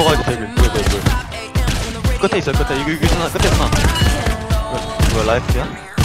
들어가야지 데빌 뭐야 뭐야 끝에 있어 끝에. 이거 이거 있잖아 끝에 뭐야, 뭐야 라이프야?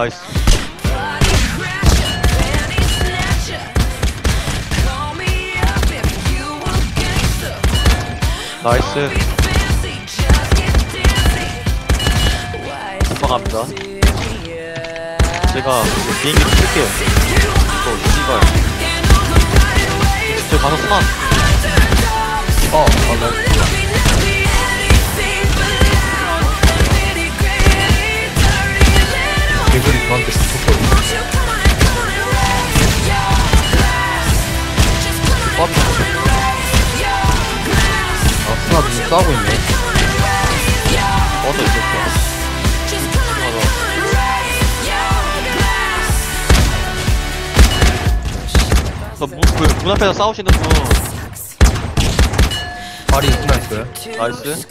나이스. 나이스 serious? 제가 그 비행기 좀 쓸게요 또 씨발 저 가서 스나 어, 어, 나 싸우고 있네. 어서 있었어 저 문, 그, 문 앞에서 싸우시는 분 발이 스나 있어요. 나이스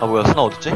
아 뭐야 스나 어딨지?